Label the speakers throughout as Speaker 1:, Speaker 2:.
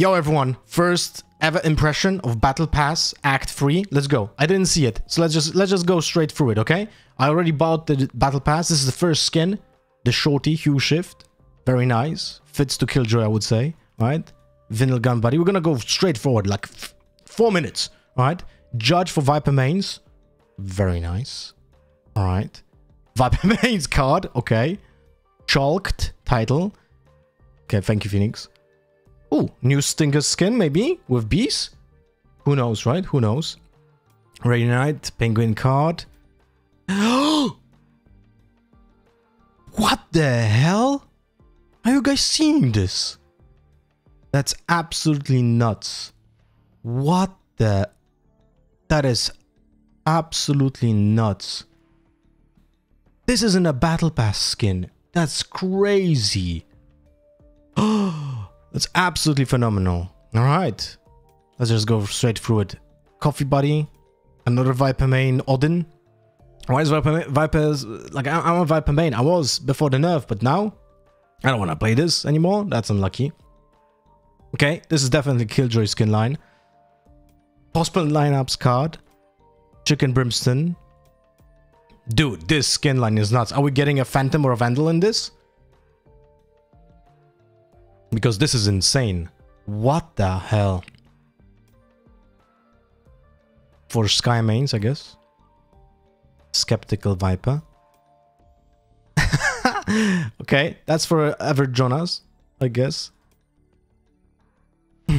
Speaker 1: Yo everyone, first ever impression of Battle Pass Act 3. Let's go. I didn't see it, so let's just let's just go straight through it, okay? I already bought the Battle Pass. This is the first skin, the shorty hue shift. Very nice. Fits to Killjoy, I would say, right? Vinyl gun buddy. We're gonna go straight forward, like four minutes, right? Judge for Viper mains. Very nice. All right. Viper mains card, okay. Chalked title. Okay, thank you, Phoenix. Oh, new Stinger skin, maybe? With bees? Who knows, right? Who knows? Ready Knight, Penguin card. what the hell? Are you guys seeing this? That's absolutely nuts. What the... That is absolutely nuts. This isn't a Battle Pass skin. That's crazy. Oh, That's absolutely phenomenal. All right. Let's just go straight through it. Coffee Buddy. Another Viper main. Odin. Why is Viper, Viper's... Like, I'm a Viper main. I was before the nerf, but now... I don't want to play this anymore. That's unlucky. Okay, this is definitely Killjoy skin line. Possible lineups card. Chicken Brimstone. Dude, this skin line is nuts. Are we getting a Phantom or a Vandal in this? Because this is insane. What the hell? For Skye mains, I guess. Skeptical Viper. okay, that's for Ever Jonas, I guess.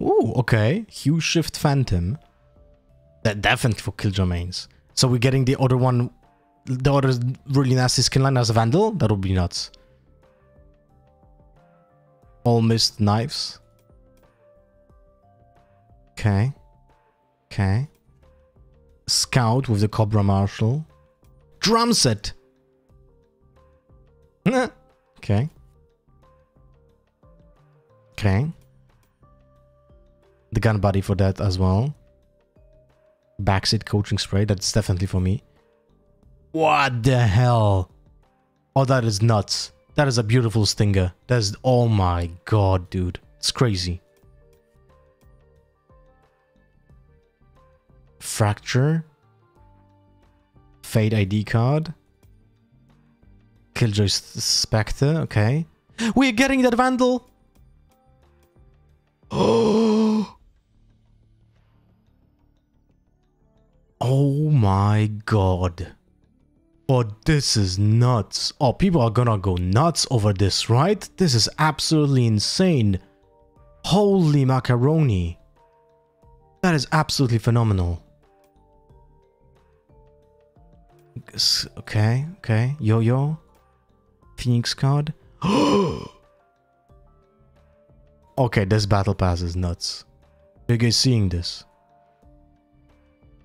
Speaker 1: Ooh, okay. Hue Shift Phantom. That definitely for Killjoy mains. So we're getting the other one, the other really nasty skin line as a Vandal? That'll be nuts. All missed knives. Okay. Okay. Scout with the Cobra Marshal. Drum set. okay. Okay. The gun body for that as well. Backseat coaching spray. That's definitely for me. What the hell? Oh, that is nuts. That is a beautiful stinger. That's... Oh my god, dude. It's crazy. Fracture. Fade ID card. Killjoy Spectre. Okay. We're getting that Vandal! Oh! Oh my god. Oh, this is nuts. Oh, people are gonna go nuts over this, right? This is absolutely insane. Holy macaroni. That is absolutely phenomenal. Okay, okay. Yo-yo. Phoenix card. okay, this battle pass is nuts. You guys seeing this?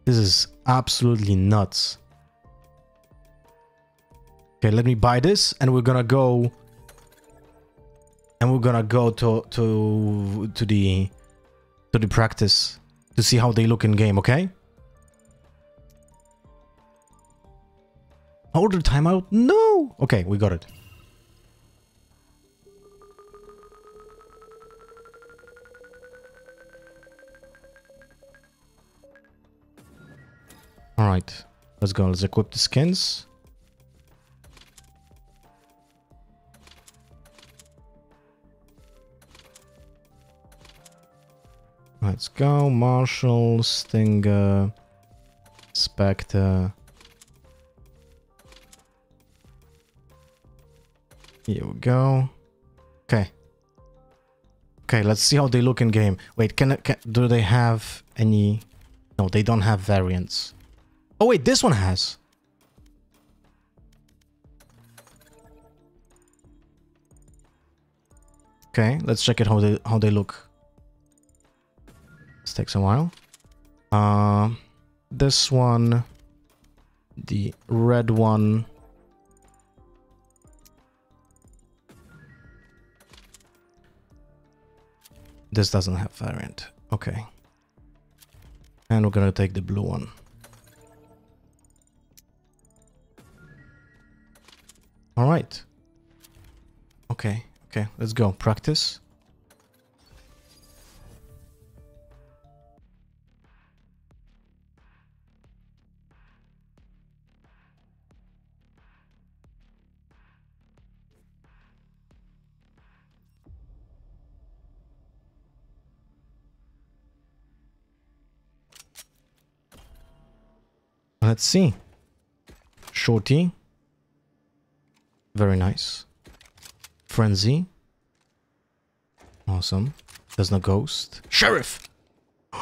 Speaker 1: This is absolutely nuts. Okay, let me buy this and we're gonna go and we're gonna go to to to the to the practice to see how they look in game, okay? Order timeout? No! Okay, we got it. Alright, let's go. Let's equip the skins. Let's go. Marshal, Stinger, Spectre. Here we go. Okay. Okay, let's see how they look in game. Wait, can, can do they have any... No, they don't have variants. Oh wait, this one has. Okay, let's check it how they how they look. This takes a while. Uh, this one, the red one. This doesn't have variant. Okay. And we're gonna take the blue one. All right. Okay, Okay, let's go. Practice. Let's see. Shorty. Very nice. Frenzy. Awesome. There's no ghost. Sheriff!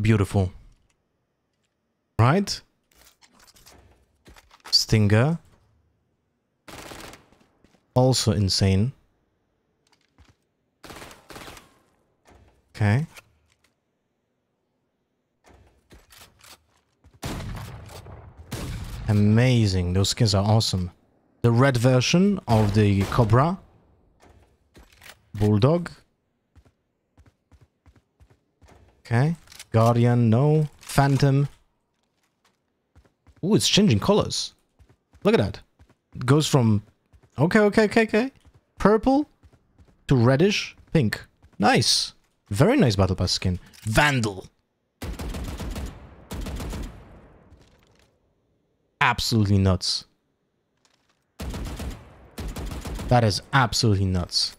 Speaker 1: Beautiful. Right? Stinger. Also insane. Okay. Amazing. Those skins are awesome. The red version of the Cobra. Bulldog. Okay. Guardian, no. Phantom. Oh, it's changing colors. Look at that. It goes from... Okay, okay, okay, okay. Purple to reddish pink. Nice. Very nice Battle Pass skin. Vandal. Absolutely nuts. That is absolutely nuts.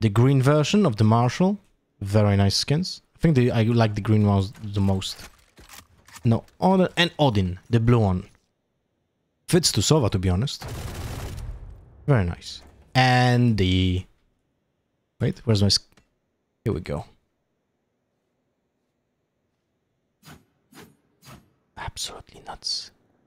Speaker 1: The green version of the Marshal, very nice skins. I think the, I like the green ones the most. No, Odin and Odin, the blue one. Fits to Sova, to be honest. Very nice. And the... Wait, where's my... Here we go. Absolutely nuts.